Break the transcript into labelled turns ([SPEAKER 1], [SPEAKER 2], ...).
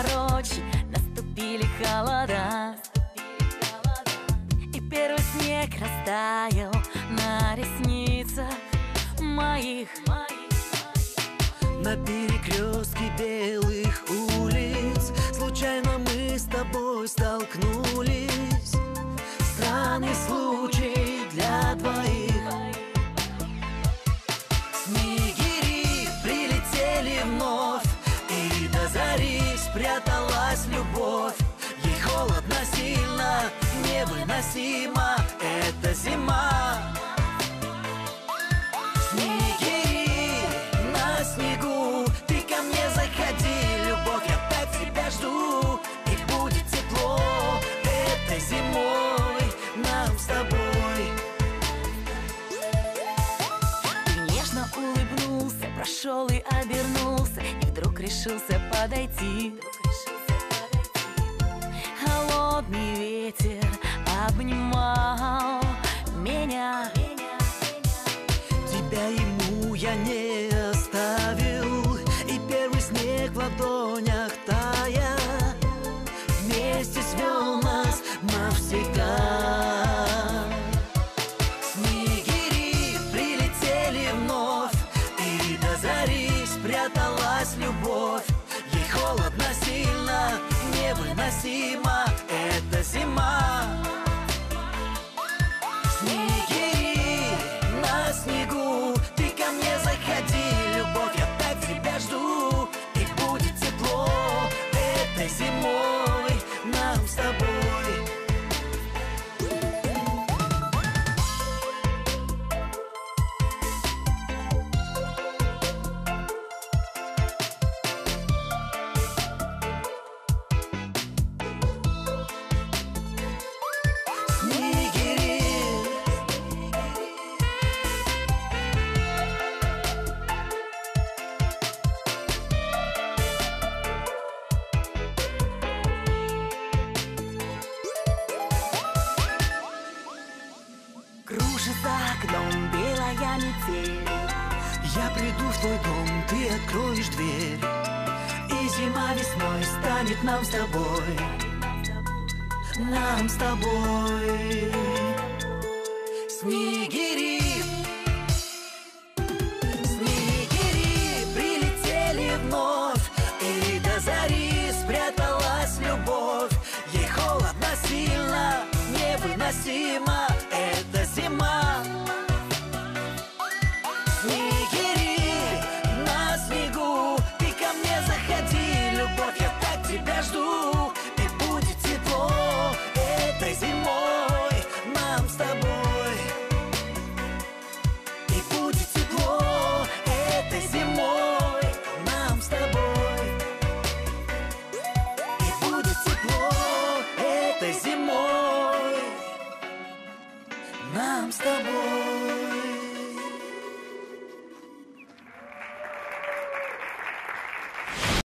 [SPEAKER 1] короче Наступили холода. И первый снег растаял На ресницах моих.
[SPEAKER 2] На перекрестке белых улиц Случайно мы с тобой столкнулись. Спряталась любовь. Ей холодно сильно, невыносимо
[SPEAKER 1] обернулся И вдруг решился подойти. Холодный ветер обнимал меня.
[SPEAKER 2] Тебя ему я не оставил И первый снег в ладонях тая. Вместе свел нас навсегда décimo
[SPEAKER 1] Кружит за окном белая метель.
[SPEAKER 2] Я приду в твой дом, ты откроешь дверь И зима весной станет нам с тобой Нам с тобой. Снегири спряталась любовь. Ей холодно сильно, невыносимо Oh.